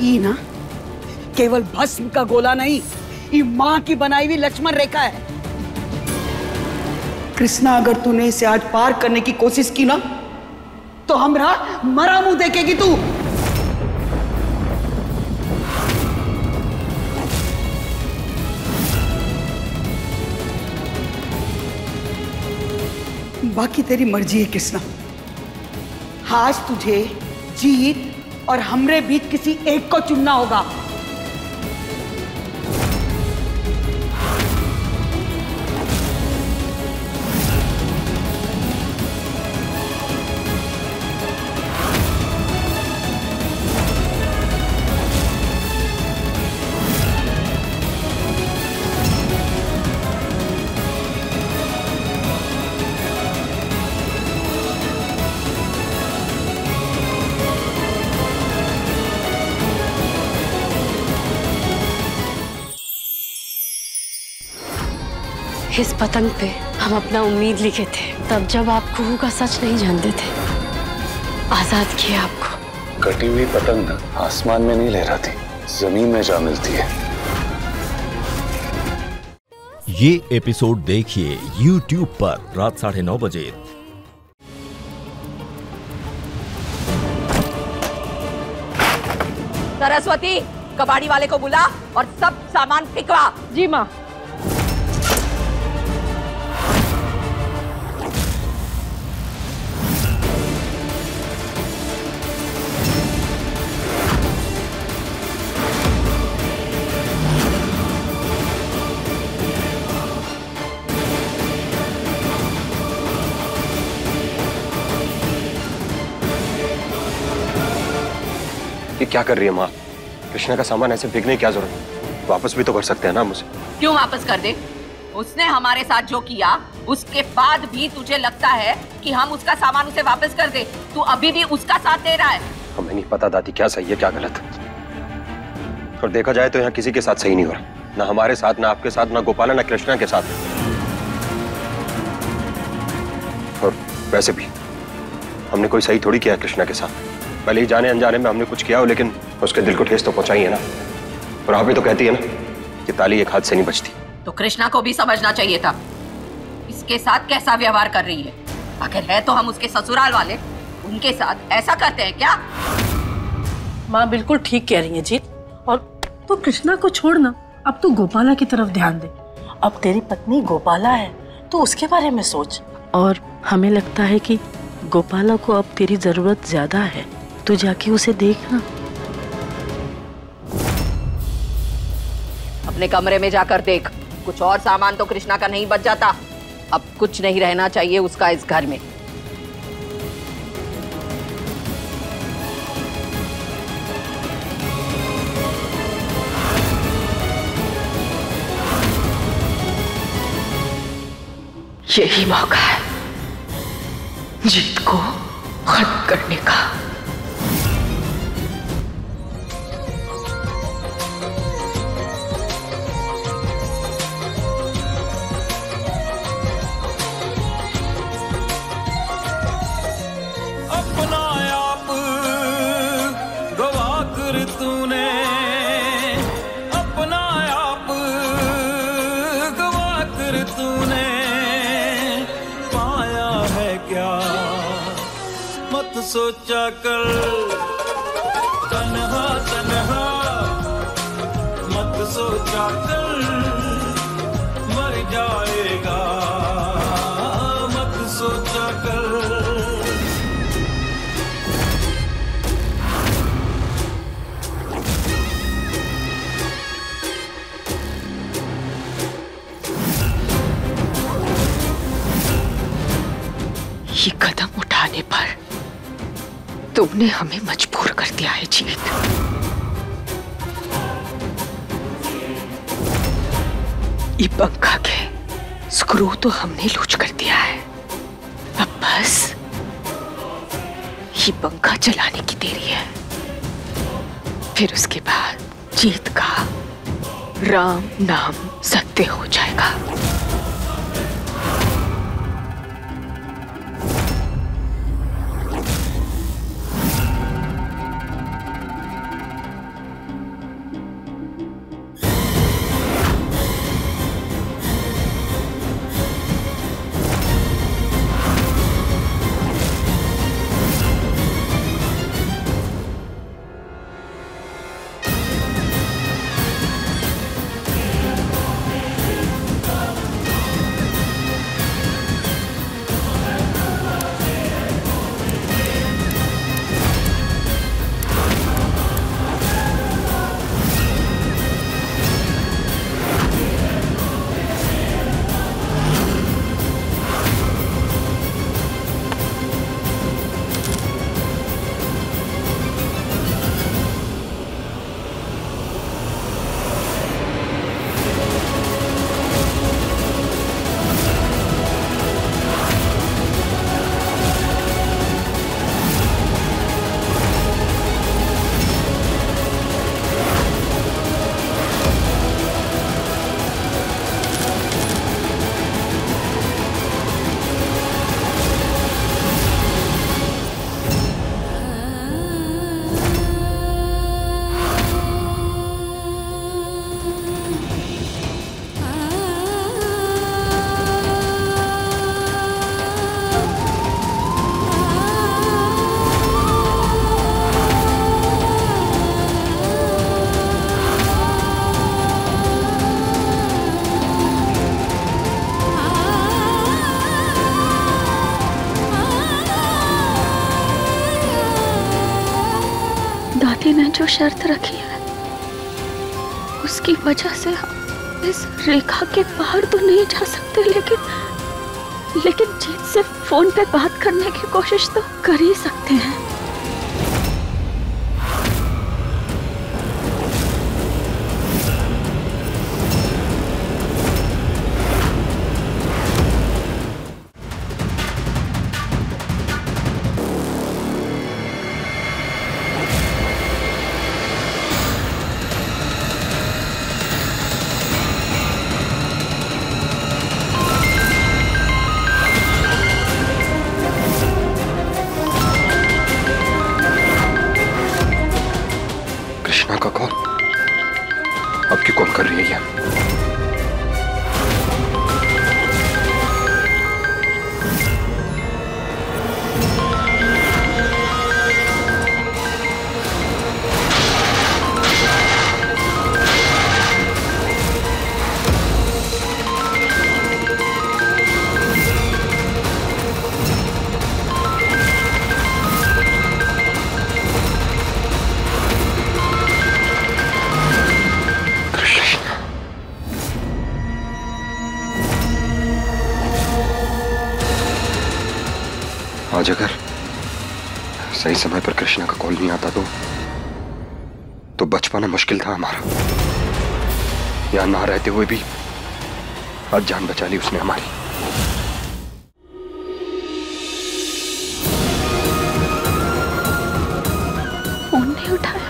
ना, केवल भस्म का गोला नहीं ये माँ की बनाई हुई लक्ष्मण रेखा है। कृष्णा, अगर तूने इसे आज पार करने की कोशिश की ना तो हमरा मरा मुँह देखेगी तू। बाकी तेरी मर्ज़ी है, कृष्णा। आज तुझे जीत और हमरे बीच किसी एक को चुनना होगा। इस पतंग पे हम अपना उम्मीद लिखे थे। तब जब आप कुहू का सच नहीं जानते थे आज़ाद किया आपको। कटी हुई पतंग आसमान में नहीं लहराती ज़मीन में जा मिलती है। ये एपिसोड देखिए YouTube पर रात साढ़े नौ बजे। सरस्वती कबाड़ी वाले को बुला और सब सामान फिकवा। जी माँ। ये क्या कर रही है माँ? कृष्णा का सामान ऐसे बिकने क्या ज़रूरत वापस भी तो कर सकते हैं ना मुझे क्यों वापस कर दे? उसने हमारे साथ जो किया उसके बाद भी तुझे लगता है कि हम उसका सामान उसे वापस कर दे? तू अभी भी उसका साथ दे रहा है। हमें नहीं पता दादी क्या सही है क्या गलत। और देखा जाए तो यहाँ किसी के साथ सही नहीं हो रहा। ना हमारे साथ ना आपके साथ ना गोपाला ना कृष्णा के साथ। और वैसे भी हमने कोई सही थोड़ी किया कृष्णा के साथ। पहले ही जाने अनजाने में हमने कुछ किया हो लेकिन उसके दिल को ठेस तो पहुंचाई है ना। और आप भी तो कहती है ना कि ताली एक हाथ से नहीं बचती तो कृष्णा को भी समझना चाहिए था। इसके साथ कैसा व्यवहार कर रही है? अगर है तो हम उसके ससुराल वाले उनके साथ ऐसा करते हैं क्या? माँ बिल्कुल ठीक कह रही है जीत और तू कृष्णा को छोड़ ना अब तू गोपाला की तरफ़ ध्यान दे। अब तेरी पत्नी गोपाला है तो उसके बारे में सोच। और हमें लगता है कि गोपाला को अब तेरी ज़रूरत ज़्यादा है। तू जाके उसे देखना अपने कमरे में जाकर देख। कुछ और सामान तो कृष्णा का नहीं बच जाता। अब कुछ नहीं रहना चाहिए उसका इस घर में। यही मौका है। जीत को खत्म करने का। सोचा कर तन्हा तन्हा, मत सोचा कर मर जाएगा। मत सोचा कर ये कदम उठाने पर तुमने हमें मजबूर कर दिया है, जीत। पंखा के स्क्रू तो हमने लूज कर दिया है। अब बस ये पंखा चलाने की देरी है। फिर उसके बाद जीत का राम नाम सत्य हो जाएगा। जो शर्त रखी है, उसकी वजह से हम इस रेखा के बाहर तो नहीं जा सकते, लेकिन लेकिन जीत से फ़ोन पे बात करने की कोशिश तो कर ही सकते हैं। कृष्णा का कौन अब क्यों कॉल कर रही है आज अगर सही समय पर कृष्णा का कॉल नहीं आता तो तो बच पाना मुश्किल था हमारा। यहाँ ना रहते हुए भी आज जान बचा ली उसने हमारी। उठाया।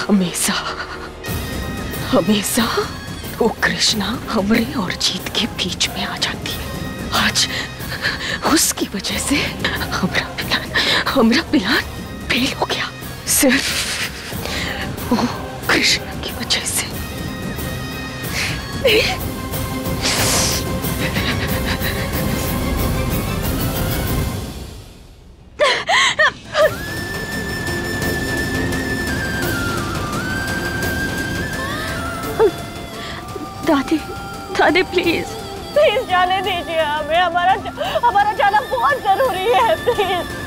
हमेशा हमेशा। वो कृष्णा हमरे और जीत के बीच में आ जाती है। आज उसकी वजह से हमरा प्लान हमरा प्लान फेल हो गया। सिर्फ़ वो कृष्णा की वजह से। दादी दादी प्लीज़ प्लीज़ जाने दीजिए हमें। हमारा हमारा जाना बहुत ज़रूरी है प्लीज़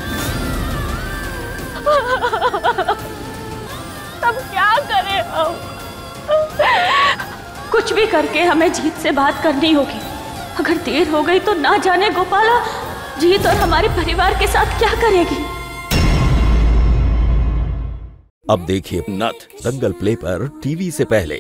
अब क्या करें हम? कुछ भी करके हमें जीत से बात करनी होगी। अगर देर हो गई तो ना जाने गोपाला, जीत और हमारे परिवार के साथ क्या करेगी? अब देखिए नथ दंगल प्ले पर टीवी से पहले।